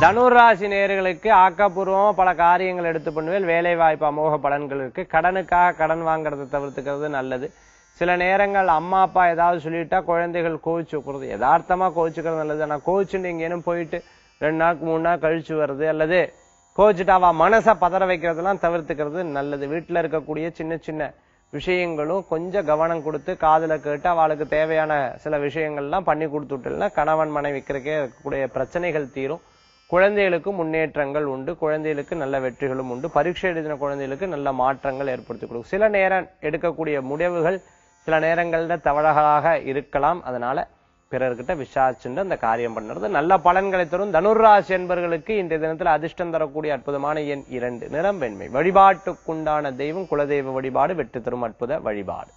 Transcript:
தனுராசி நேயர்களுக்கு ஆக்கப்பூர்வமா பல காரியங்கள் எடுத்து பண்ணுவேன். வேலை வாய்ப்பு அமோக பலன்கள் இருக்கு. கடனுக்காக கடன் வாங்குறதை தவிர்த்துக்கிறது நல்லது. சில நேரங்கள் அம்மா அப்பா ஏதாவது சொல்லிட்டா குழந்தைகள் கோவிச்சு வைக்கிறது. யதார்த்தமா கோவிச்சுக்கிறது நல்லது. ஆனா கோவிச்சுட்டு எங்கேனும் போயிட்டு ரெண்டு நாளுக்கு மூணு நாள் கழிச்சு வருது அல்லது கோவிச்சுட்டு அவ மனசை பதற வைக்கிறதெல்லாம் தவிர்த்துக்கிறது நல்லது. வீட்டில் இருக்கக்கூடிய சின்ன சின்ன விஷயங்களும் கொஞ்சம் கவனம் கொடுத்து காதில் கேட்டு அவளுக்கு தேவையான சில விஷயங்கள்லாம் பண்ணி கொடுத்துட்டா கணவன் மனைவிக்கிறக்கே இருக்கக்கூடிய பிரச்சனைகள் தீரும். குழந்தைகளுக்கு முன்னேற்றங்கள் உண்டு குழந்தைகளுக்கு நல்ல வெற்றிகளும் உண்டு பரீட்சை எழுதின குழந்தைகளுக்கு நல்ல மாற்றங்கள் ஏற்படுத்தி கொடுக்கும் சில நேரம் எடுக்கக்கூடிய முடிவுகள் சில நேரங்களில் தவறாக இருக்கலாம் அதனால பிறர்கிட்ட விசாரிச்சுட்டு அந்த காரியம் பண்ணுறது. நல்ல பலன்களை தரும். தனுர்ராசி என்பவர்களுக்கு இன்றைய தினத்தில் அதிர்ஷ்டம் தரக்கூடிய அற்புதமான எண் இரண்டு நிறம் வெண்மை. வழிபாட்டுக்குண்டான தெய்வம் குலதெய்வ வழிபாடு வெற்றி தரும் அற்புத வழிபாடு.